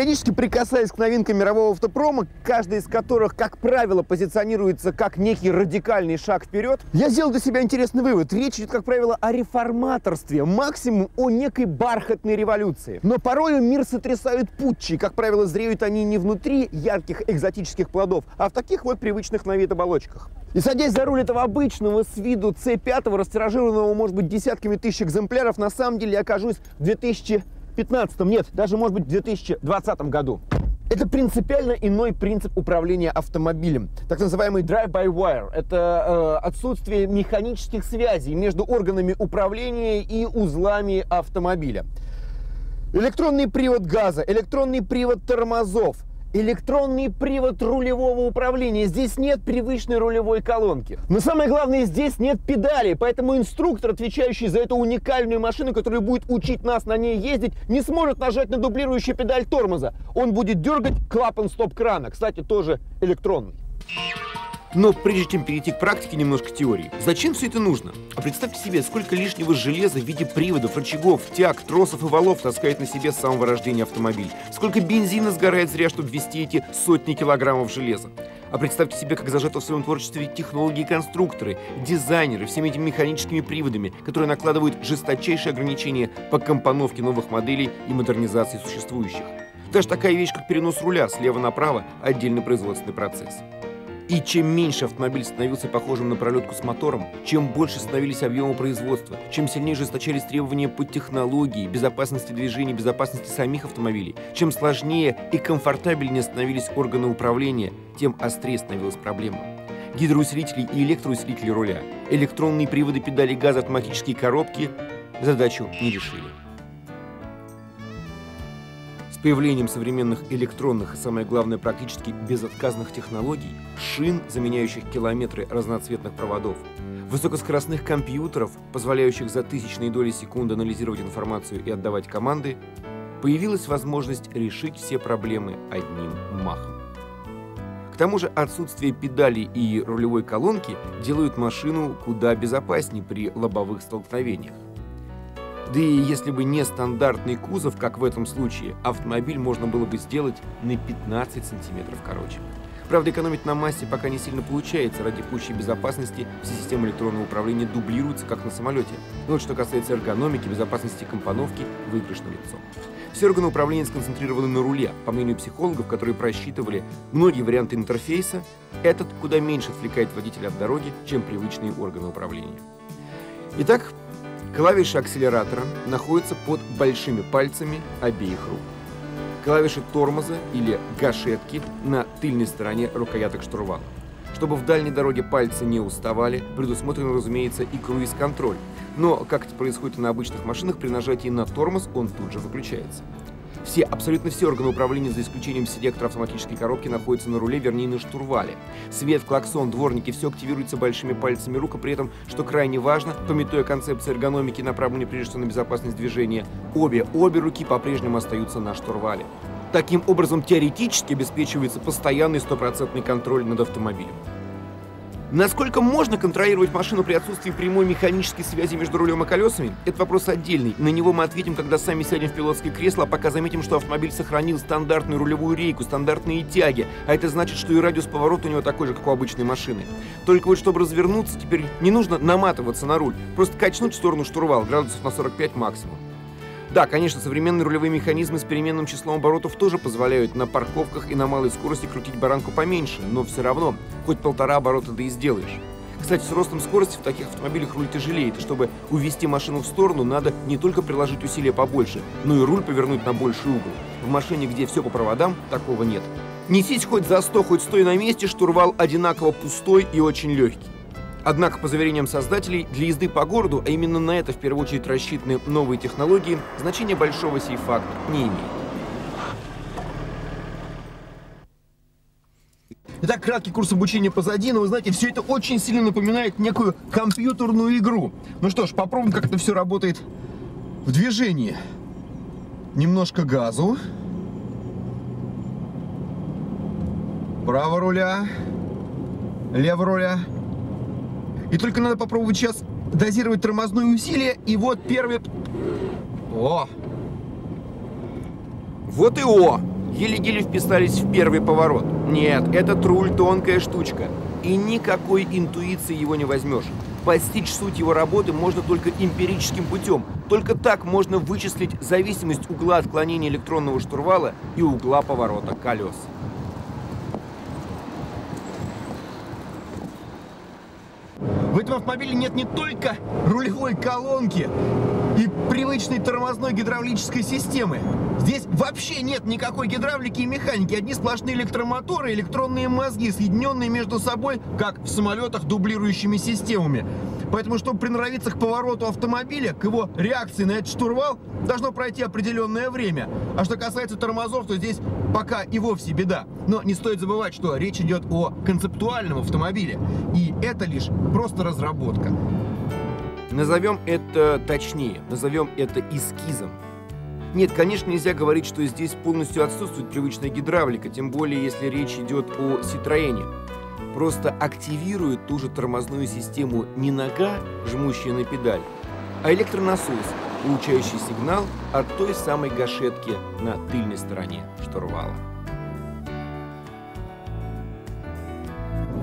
Периодически прикасаясь к новинкам мирового автопрома, каждая из которых, как правило, позиционируется как некий радикальный шаг вперед, я сделал для себя интересный вывод. Речь идет, как правило, о реформаторстве, максимум о некой бархатной революции. Но порою мир сотрясают путчи, и, как правило, зреют они не внутри ярких экзотических плодов, а в таких вот привычных на вид оболочках. И садясь за руль этого обычного с виду C5, растиражированного, может быть, десятками тысяч экземпляров, на самом деле я окажусь в 2000 2015, нет, даже, может быть, в 2020 году. Это принципиально иной принцип управления автомобилем, так называемый drive-by-wire. Это э, отсутствие механических связей между органами управления и узлами автомобиля. Электронный привод газа, электронный привод тормозов – электронный привод рулевого управления. Здесь нет привычной рулевой колонки. Но самое главное, здесь нет педали, поэтому инструктор, отвечающий за эту уникальную машину, который будет учить нас на ней ездить, не сможет нажать на дублирующую педаль тормоза. Он будет дергать клапан стоп-крана, кстати, тоже электронный. Но прежде чем перейти к практике, немножко теории. Зачем все это нужно? А представьте себе, сколько лишнего железа в виде приводов, рычагов, тяг, тросов и валов таскает на себе с самого рождения автомобиль. Сколько бензина сгорает зря, чтобы ввести эти сотни килограммов железа. А представьте себе, как зажаты в своем творчестве технологии конструкторы, дизайнеры, всеми этими механическими приводами, которые накладывают жесточайшие ограничения по компоновке новых моделей и модернизации существующих. Даже такая вещь, как перенос руля слева направо – отдельный производственный процесс. И чем меньше автомобиль становился похожим на пролетку с мотором, чем больше становились объемы производства, чем сильнее жесточались требования по технологии, безопасности движения, безопасности самих автомобилей, чем сложнее и комфортабельнее становились органы управления, тем острее становилась проблема. Гидроусилители и электроусилители руля, электронные приводы педали газа, автоматические коробки задачу не решили появлением современных электронных и, самое главное, практически безотказных технологий, шин, заменяющих километры разноцветных проводов, высокоскоростных компьютеров, позволяющих за тысячные доли секунды анализировать информацию и отдавать команды, появилась возможность решить все проблемы одним махом. К тому же отсутствие педалей и рулевой колонки делают машину куда безопаснее при лобовых столкновениях. Да и если бы не стандартный кузов, как в этом случае, автомобиль можно было бы сделать на 15 сантиметров короче. Правда, экономить на массе пока не сильно получается. Ради пущей безопасности все системы электронного управления дублируются, как на самолете. Но вот что касается эргономики, безопасности компоновки, выигрыш на лицо. Все органы управления сконцентрированы на руле. По мнению психологов, которые просчитывали многие варианты интерфейса, этот куда меньше отвлекает водителя от дороги, чем привычные органы управления. Итак, Клавиши акселератора находятся под большими пальцами обеих рук. Клавиши тормоза или гашетки на тыльной стороне рукояток штурвала. Чтобы в дальней дороге пальцы не уставали, предусмотрен, разумеется, и круиз-контроль. Но, как это происходит на обычных машинах, при нажатии на тормоз он тут же выключается. Все, абсолютно все органы управления, за исключением селектора автоматической коробки, находятся на руле, вернее на штурвале. Свет, клаксон, дворники, все активируется большими пальцами рук, а при этом, что крайне важно, пометуя концепцию эргономики, направленной прежде всего на безопасность движения, обе, обе руки по-прежнему остаются на штурвале. Таким образом, теоретически обеспечивается постоянный стопроцентный контроль над автомобилем. Насколько можно контролировать машину при отсутствии прямой механической связи между рулем и колесами? Это вопрос отдельный. На него мы ответим, когда сами сядем в пилотское кресло, а пока заметим, что автомобиль сохранил стандартную рулевую рейку, стандартные тяги, а это значит, что и радиус поворота у него такой же, как у обычной машины. Только вот, чтобы развернуться, теперь не нужно наматываться на руль, просто качнуть в сторону штурвал, градусов на 45 максимум. Да, конечно, современные рулевые механизмы с переменным числом оборотов тоже позволяют на парковках и на малой скорости крутить баранку поменьше, но все равно, хоть полтора оборота да и сделаешь. Кстати, с ростом скорости в таких автомобилях руль тяжелеет, и чтобы увести машину в сторону, надо не только приложить усилия побольше, но и руль повернуть на больший угол. В машине, где все по проводам, такого нет. Несись хоть за 100, хоть стой на месте, штурвал одинаково пустой и очень легкий. Однако, по заверениям создателей, для езды по городу, а именно на это в первую очередь рассчитаны новые технологии, значение большого сей факт не имеет. Итак, краткий курс обучения позади, но вы знаете, все это очень сильно напоминает некую компьютерную игру. Ну что ж, попробуем, как это все работает в движении. Немножко газу. Право руля. Лево руля. И только надо попробовать сейчас дозировать тормозное усилие. И вот первый... О! Вот и о! еле-еле вписались в первый поворот. Нет, этот руль тонкая штучка, и никакой интуиции его не возьмешь. Постичь суть его работы можно только эмпирическим путем. Только так можно вычислить зависимость угла отклонения электронного штурвала и угла поворота колес. Этом автомобиле нет не только рулевой колонки и привычной тормозной гидравлической системы. Здесь вообще нет никакой гидравлики и механики. Одни сплошные электромоторы электронные мозги, соединенные между собой, как в самолетах, дублирующими системами. Поэтому, чтобы приноровиться к повороту автомобиля, к его реакции на этот штурвал, должно пройти определенное время. А что касается тормозов, то здесь пока и вовсе беда. Но не стоит забывать, что речь идет о концептуальном автомобиле. И это лишь просто разработка. Назовем это точнее, назовем это эскизом. Нет, конечно, нельзя говорить, что здесь полностью отсутствует привычная гидравлика, тем более если речь идет о Ситроене просто активирует ту же тормозную систему не нога, жмущая на педаль, а электронасос, получающий сигнал от той самой гашетки на тыльной стороне штурвала.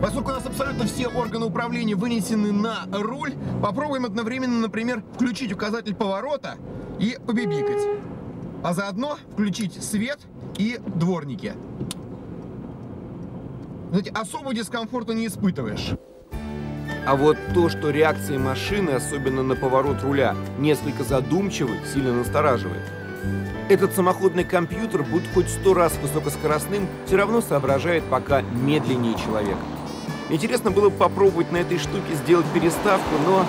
Поскольку у нас абсолютно все органы управления вынесены на руль, попробуем одновременно, например, включить указатель поворота и побибикать. А заодно включить свет и дворники знаете, особого дискомфорта не испытываешь. А вот то, что реакции машины, особенно на поворот руля, несколько задумчивы, сильно настораживает. Этот самоходный компьютер, будь хоть сто раз высокоскоростным, все равно соображает пока медленнее человека. Интересно было бы попробовать на этой штуке сделать переставку, но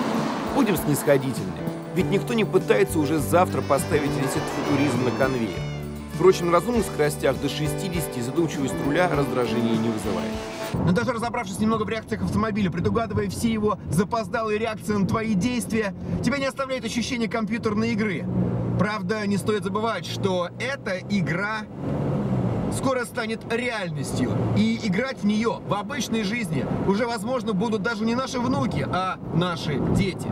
будем снисходительны. Ведь никто не пытается уже завтра поставить этот футуризм на конвейер. Впрочем, на разумных скоростях до 60 задумчивость руля раздражения не вызывает. Но даже разобравшись немного в реакциях автомобиля, предугадывая все его запоздалые реакции на твои действия, тебя не оставляет ощущение компьютерной игры. Правда, не стоит забывать, что эта игра скоро станет реальностью. И играть в нее в обычной жизни уже, возможно, будут даже не наши внуки, а наши дети.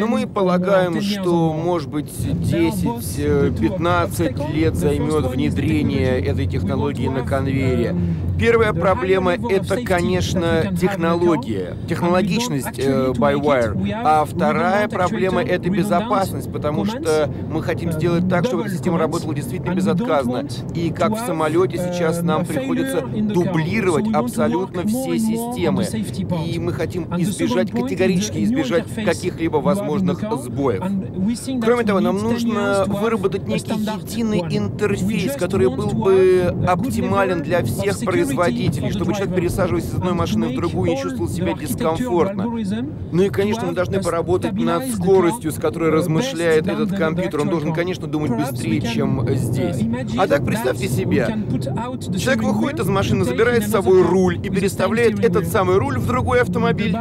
Но мы полагаем, что, может быть, 10-15 лет займет внедрение этой технологии на конвейере. Первая проблема — это, конечно, технология, технологичность э, by-wire. А вторая проблема — это безопасность, потому что мы хотим сделать так, чтобы эта система работала действительно безотказно. И как в самолете сейчас нам приходится дублировать абсолютно все системы. И мы хотим избежать категорически избежать каких-либо возможных сбоев. Кроме того, нам нужно выработать некий единый интерфейс, который был бы оптимален для всех производителей, чтобы человек, пересаживаясь из одной машины в другую, не чувствовал себя дискомфортно. Ну и, конечно, мы должны поработать над скоростью, с которой размышляет этот компьютер. Он должен, конечно, думать быстрее, чем здесь. А так, представьте себе, человек выходит из машины, забирает с собой руль и переставляет этот самый руль в другой автомобиль.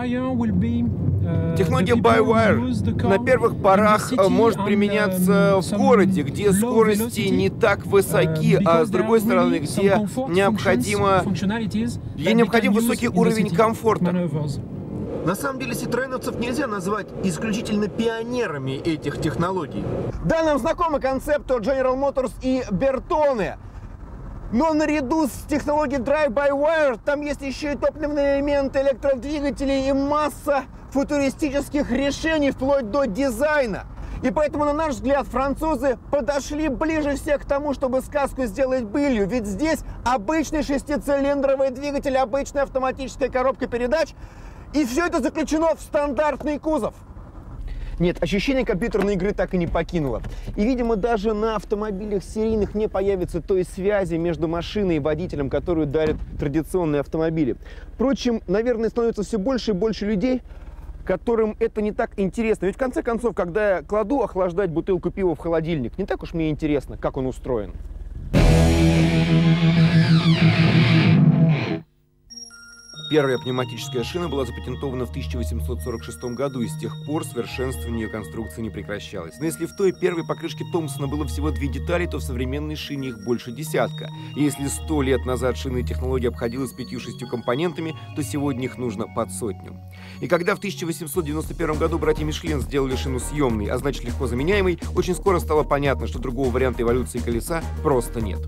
Технология by-wire на первых порах э, может применяться в городе, где скорости не так высоки, а с другой стороны, где необходимо, где необходим высокий уровень комфорта. На самом деле ситроеновцев нельзя назвать исключительно пионерами этих технологий. Да, нам знакомы концепты General Motors и Бертоне. Но наряду с технологией Drive-by-Wire там есть еще и топливные элементы электродвигателей и масса футуристических решений вплоть до дизайна. И поэтому, на наш взгляд, французы подошли ближе всех к тому, чтобы сказку сделать былью. Ведь здесь обычный шестицилиндровый двигатель, обычная автоматическая коробка передач. И все это заключено в стандартный кузов. Нет, ощущение компьютерной игры так и не покинуло. И, видимо, даже на автомобилях серийных не появится той связи между машиной и водителем, которую дарят традиционные автомобили. Впрочем, наверное, становится все больше и больше людей, которым это не так интересно. Ведь в конце концов, когда я кладу охлаждать бутылку пива в холодильник, не так уж мне интересно, как он устроен. Первая пневматическая шина была запатентована в 1846 году, и с тех пор совершенствование ее конструкции не прекращалось. Но если в той первой покрышке Томпсона было всего две детали, то в современной шине их больше десятка. И если сто лет назад шинная технология обходилась пятью-шестью компонентами, то сегодня их нужно под сотню. И когда в 1891 году братья Мишлен сделали шину съемной, а значит легко заменяемой, очень скоро стало понятно, что другого варианта эволюции колеса просто нет.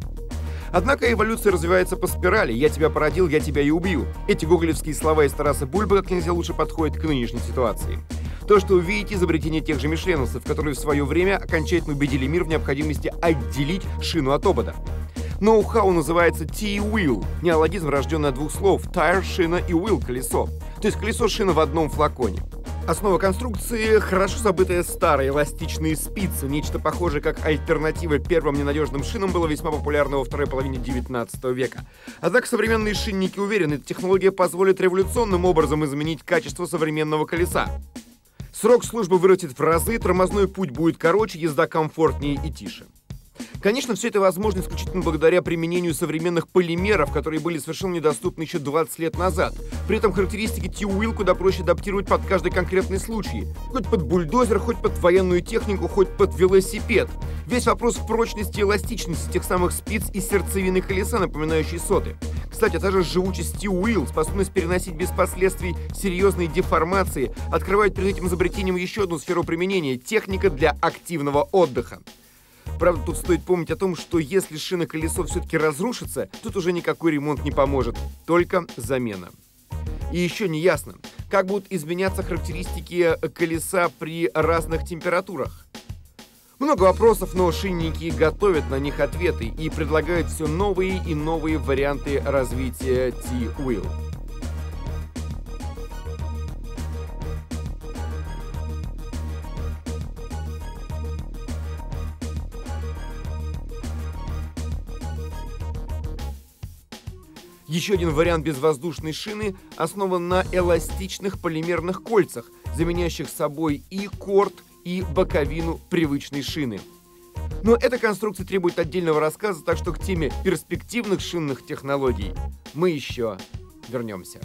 Однако эволюция развивается по спирали «я тебя породил, я тебя и убью». Эти гоголевские слова из Тараса Бульба как нельзя лучше подходят к нынешней ситуации. То, что вы видите, изобретение тех же мишленовцев, которые в свое время окончательно убедили мир в необходимости отделить шину от обода. Ноу-хау называется T-wheel, неологизм, рожденный от двух слов tire, шина и wheel, колесо. То есть колесо-шина в одном флаконе. Основа конструкции — хорошо забытая старая эластичные спицы. Нечто похожее, как альтернатива первым ненадежным шинам, было весьма популярно во второй половине 19 века. Однако современные шинники уверены, эта технология позволит революционным образом изменить качество современного колеса. Срок службы вырастет в разы, тормозной путь будет короче, езда комфортнее и тише. Конечно, все это возможно исключительно благодаря применению современных полимеров, которые были совершенно недоступны еще 20 лет назад. При этом характеристики T-Wheel куда проще адаптировать под каждый конкретный случай. Хоть под бульдозер, хоть под военную технику, хоть под велосипед. Весь вопрос в прочности и эластичности тех самых спиц и сердцевины колеса, напоминающей соты. Кстати, та же живучесть T-Wheel, способность переносить без последствий серьезные деформации, открывает перед этим изобретением еще одну сферу применения – техника для активного отдыха. Правда, тут стоит помнить о том, что если шина-колесо все-таки разрушится, тут уже никакой ремонт не поможет, только замена. И еще не ясно, как будут изменяться характеристики колеса при разных температурах. Много вопросов, но шинники готовят на них ответы и предлагают все новые и новые варианты развития T-Wheel. Еще один вариант безвоздушной шины основан на эластичных полимерных кольцах, заменяющих собой и корт, и боковину привычной шины. Но эта конструкция требует отдельного рассказа, так что к теме перспективных шинных технологий мы еще вернемся.